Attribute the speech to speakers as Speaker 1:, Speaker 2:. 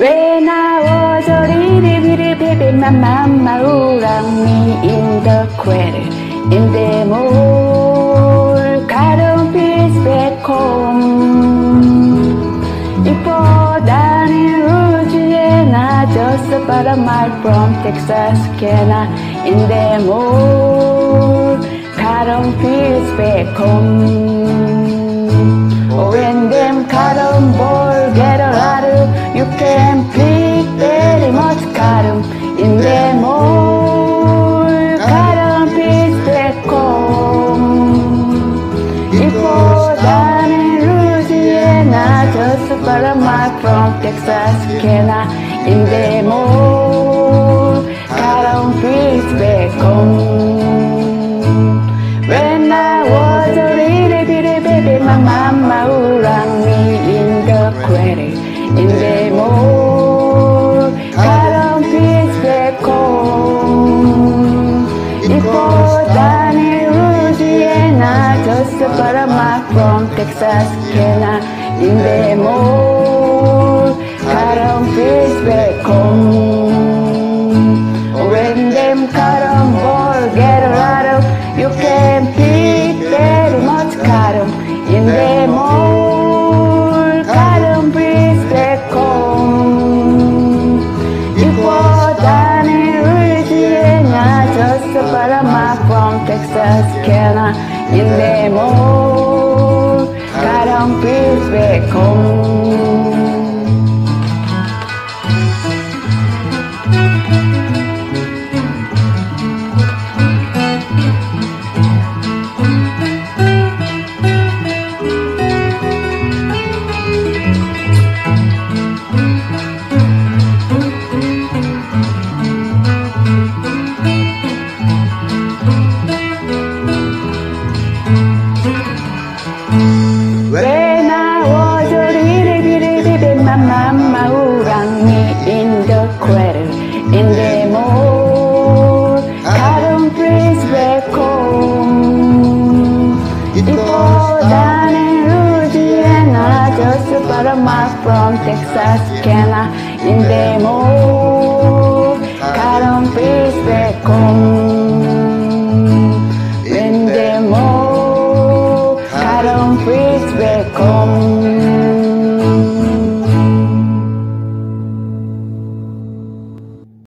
Speaker 1: When I was a little bitty baby, my mama would me in the cradle. In the mall, cotton fields back home. Before Danny Louisiana, just about a mile from Texas, Canada. In the mall, back home. When them cotton ball get a lot you can pick very much cotton in them all. Cotton picks back home. Before down in Louisiana, just a mile from Texarkana, in them all. In the mall, cotton fields back home. Before down in Louisiana, just about a mile from Texas, Canada. In the mall, cotton fields back home. When them cotton balls get a lot of, you can pick very much cotton in them all. Texas, Canada, in them all. Cotton breeze back home. Just about a mile from Texas, Canada, in the mall,